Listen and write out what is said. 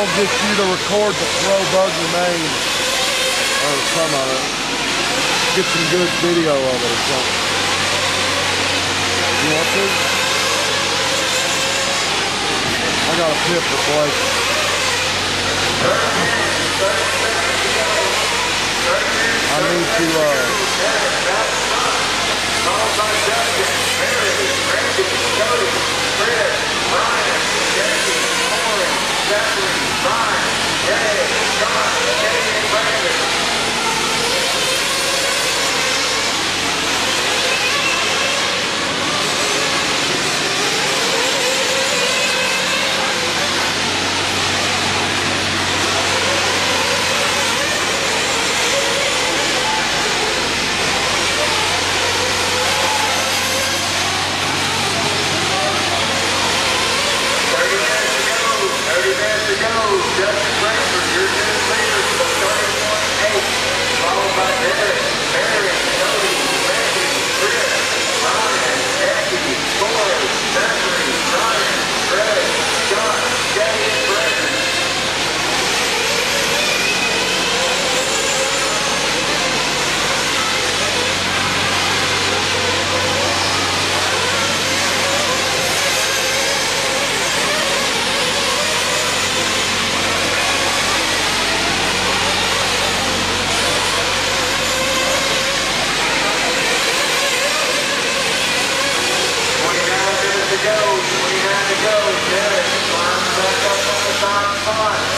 gonna get you to record the throw bug remains or some of it. Get some good video of it or something. You want to? I got a pip for Blake. I need to uh Zeppelin, Barnes. go, Jared. Climb back up on the top five.